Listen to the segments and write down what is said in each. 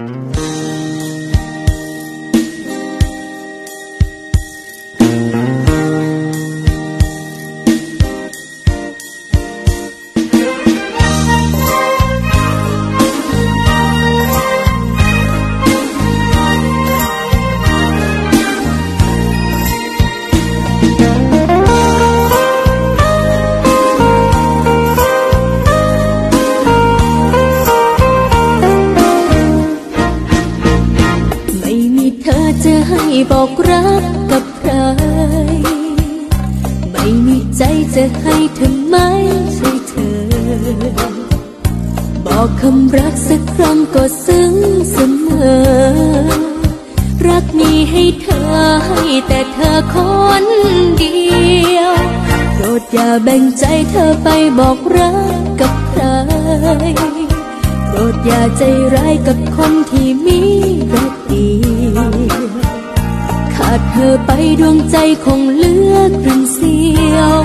ไบอกรักกับใคร ไม่มีใจจะให้เธอไมใช่เธอ บอกคำรักสักครั้งก็ซึ้งเสมอ รักมีให้เธอให้แต่เธอคนเดียวโปรดอย่าแบ่งใจเธอไปบอกรักกับใครโปรดอย่าใจร้ายกับคนที่มีรักเดียว ดเธอไปดวงใจคงเลือครึ่งเสียว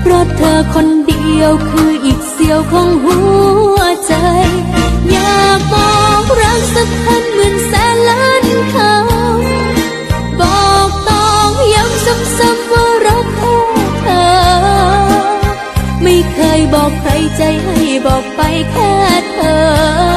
เพราะเธอคนเดียวคืออีกเสียวของหัวใจ อยากบอกรักสักพันหมื่นแสนล้านคำบอกต้องย้ำซ้ำๆว่ารักแค่เธอ ไม่เคยบอกใครใจให้บอกไปแค่เธอ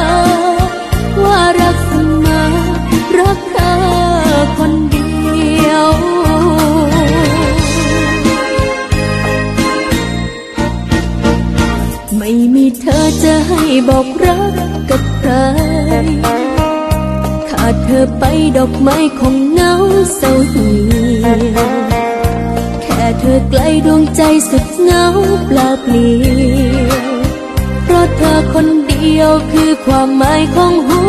ให้บอกรักกับใคร ขาดเธอไปดอกไม้คงเหงาเศร้าเหี่ยวแค่เธอไกลดวงใจสุดเหงาเปล่าเปลี่ยวเพราะเธอคนเดียวคือความหมายของหั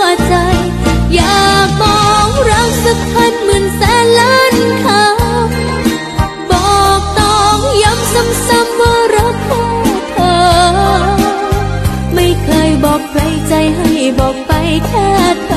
วใจ อยากบอกรักสักพันหมื่นแสนล้าน บอกไปแค่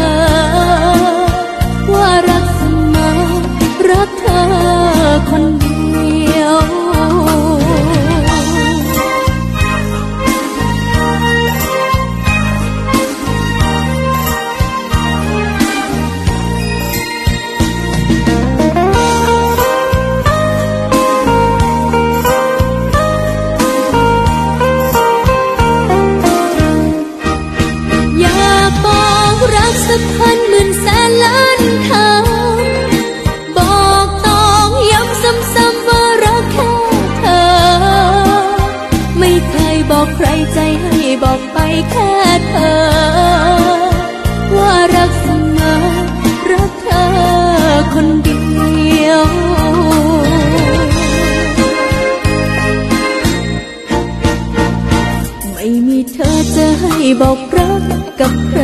บอกใครใจให้บอกไปแค่เธอ ว่ารักเสมอรักเธอคนเดียวไม่มีเธอจะให้บอกรักกับใคร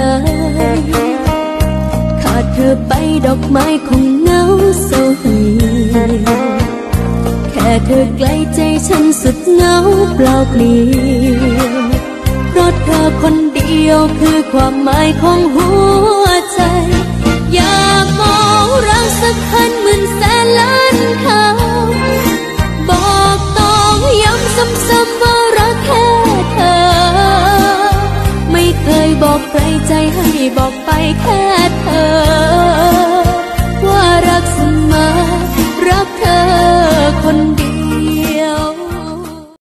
ขาดเธอไปดอกไม้คงเหงาเศร้าเหี่ยว แค่เธอไกลใจฉันสุดเหงาเปล่าเปลี่ยวเพราะเธอคนเดียวคือความหมายของหัวใจ อยากบอกรักสักพันหมื่นแสนล้านคำบอกต้องย้ำซ้ำๆว่ารักแค่เธอ ไม่เคยบอกใครใจให้บอกไปแค่เธอ